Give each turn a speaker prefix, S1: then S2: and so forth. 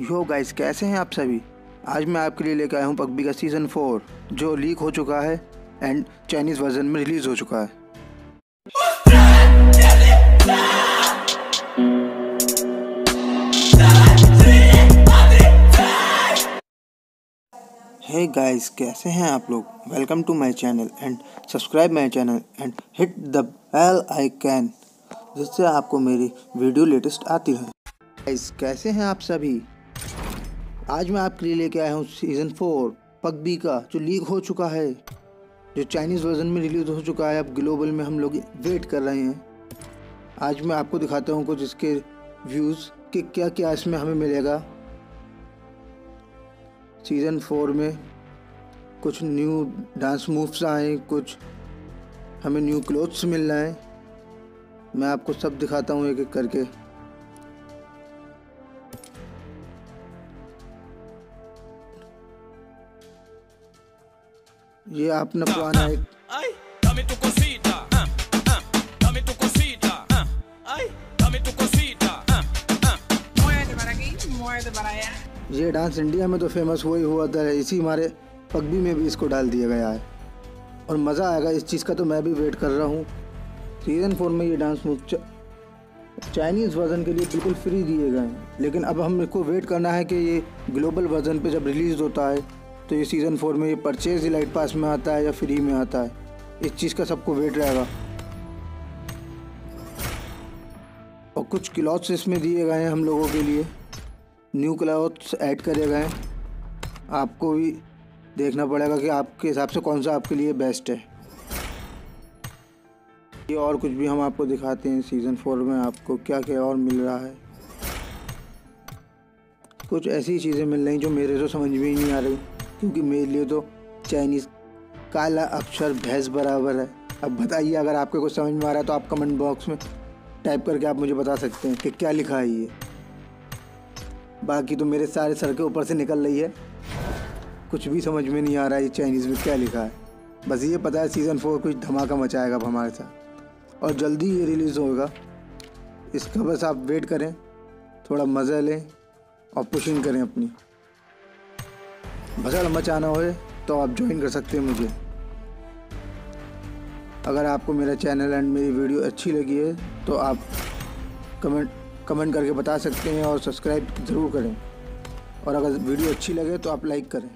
S1: Yo guys कैसे हैं आप सभी? आज मैं आपके लिए लेकर आया हूँ पगबी का सीज़न फोर जो लीक हो चुका है एंड चाइनीज़ वर्जन में रिलीज़ हो चुका है। हे hey गाइस कैसे हैं आप लोग? Welcome to my channel and subscribe my channel and hit the bell icon जिससे आपको मेरी वीडियो लेटेस्ट आती रहे गाइस कैसे हैं आप सभी? आज मैं आपके लिए लेके आया हूँ सीज़न फोर पगबी का, जो लीक हो चुका है। जो चाइनीज़ वर्जन में रिलीज़ हो चुका है, अब ग्लोबल में हम लोग वेट कर रहे हैं। आज मैं आपको दिखाता हूँ कुछ इसके व्यूज़ कि क्या क्या इसमें हमें मिलेगा। सीज़न फोर में कुछ न्यू डांस मूव्स आए, कुछ हमें न्यू क्लोथ्स मिल रहे हैं। मैं आपको सब दिखाता हूँ एक एक करके।
S2: Aquí, muévete para allá.
S1: ये डांस इंडिया में तो फ़ेमस हुआ ही हुआ था इसी हमारे पगबी में भी इसको डाल दिया गया है। और मज़ा आएगा इस चीज़ का तो मैं भी वेट कर रहा हूँ। सीज़न फोर में ये डांस मूव चाइनीज़ वर्जन के लिए बिल्कुल फ्री दिए गए हैं। लेकिन अब हम इसको वेट करना है कि ये ग्लोबल वर्जन पे जब रिलीज़ होता है तो ये सीज़न फोर में ये परचेज लाइट पास में आता है या फ्री में आता है? इस चीज़ का सबको वेट रहेगा। और कुछ क्लॉथ्स इसमें दिए गए हैं हम लोगों के लिए। न्यू क्लॉथ्स ऐड करे गए हैं। आपको भी देखना पड़ेगा कि आपके हिसाब से कौन सा आपके लिए बेस्ट है। ये और कुछ भी हम आपको दिखाते हैं सीज़न फोर में आपको क्या क्या और मिल रहा है। कुछ ऐसी चीज़ें मिल रही जो मेरे तो समझ में ही नहीं आ रही। क्योंकि मेरे लिए तो चाइनीज़ काला अक्षर भैंस बराबर है। अब बताइए, अगर आपको कुछ समझ में आ रहा है तो आप कमेंट बॉक्स में टाइप करके आप मुझे बता सकते हैं कि क्या लिखा है ये। बाकी तो मेरे सारे सर के ऊपर से निकल रही है। कुछ भी समझ में नहीं आ रहा है ये चाइनीज़ में क्या लिखा है। बस ये पता है सीज़न फोर कुछ धमाका मचाएगा अब हमारे साथ। और जल्दी ये रिलीज़ होगा। इसका बस आप वेट करें, थोड़ा मज़ा लें और पुशिंग करें अपनी। भसल मचाना हो तो आप ज्वाइन कर सकते हैं मुझे। अगर आपको मेरा चैनल एंड मेरी वीडियो अच्छी लगी है तो आप कमेंट कमेंट करके बता सकते हैं और सब्सक्राइब ज़रूर करें। और अगर वीडियो अच्छी लगे तो आप लाइक करें।